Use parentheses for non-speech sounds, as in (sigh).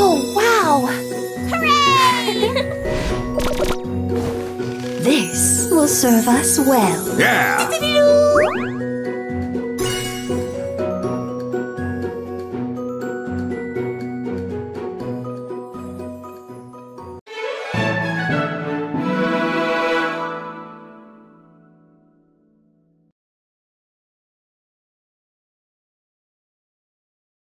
Oh, wow! Hooray! (laughs) this will serve us well. Yeah!